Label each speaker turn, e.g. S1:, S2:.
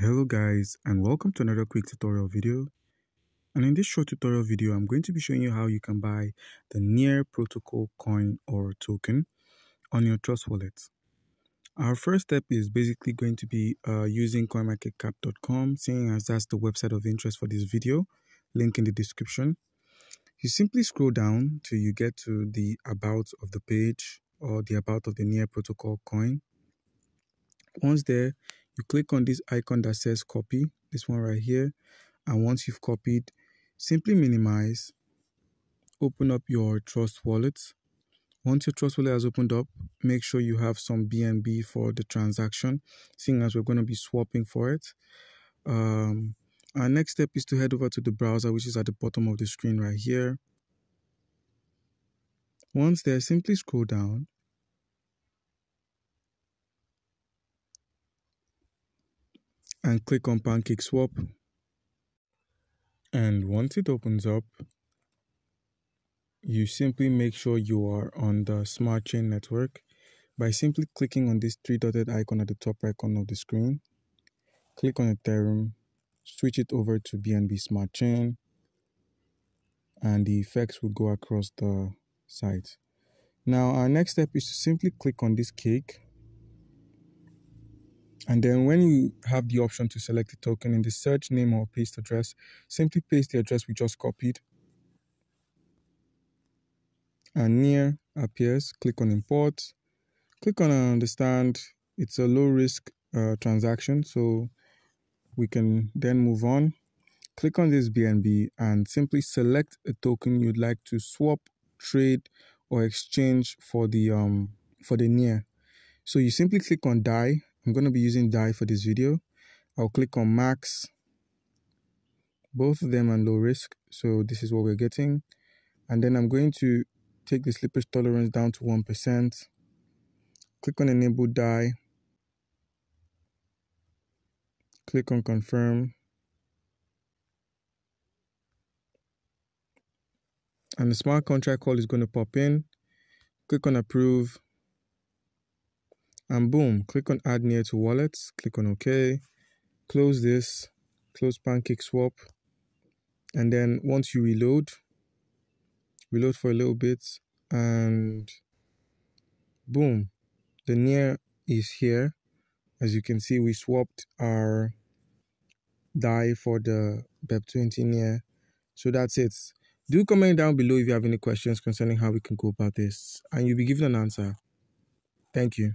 S1: Hello guys and welcome to another quick tutorial video and in this short tutorial video I'm going to be showing you how you can buy the Near protocol coin or token on your Trust wallet. Our first step is basically going to be uh, using coinmarketcap.com seeing as that's the website of interest for this video link in the description. You simply scroll down till you get to the about of the page or the about of the Near protocol coin. Once there you click on this icon that says copy, this one right here. And once you've copied, simply minimize, open up your Trust wallet. Once your Trust wallet has opened up, make sure you have some BNB for the transaction, seeing as we're going to be swapping for it. Um, our next step is to head over to the browser, which is at the bottom of the screen right here. Once there, simply scroll down and click on Pancake Swap. And once it opens up, you simply make sure you are on the Smart Chain network by simply clicking on this three dotted icon at the top right corner of the screen. Click on Ethereum, switch it over to BNB Smart Chain, and the effects will go across the site. Now, our next step is to simply click on this cake and then when you have the option to select the token in the search name or paste address, simply paste the address we just copied. And near appears, click on import. Click on understand. It's a low risk uh, transaction, so we can then move on. Click on this BNB and simply select a token you'd like to swap, trade, or exchange for the um for the near. So you simply click on DAI I'm going to be using DAI for this video. I'll click on max. Both of them are low risk. So this is what we're getting. And then I'm going to take the slippage tolerance down to 1%. Click on enable DAI. Click on confirm. And the smart contract call is going to pop in. Click on approve and boom, click on add near to wallets, click on OK, close this, close Pancake Swap, and then once you reload, reload for a little bit, and boom, the near is here. As you can see, we swapped our DAI for the BEP20 near. So that's it. Do comment down below if you have any questions concerning how we can go about this, and you'll be given an answer. Thank you.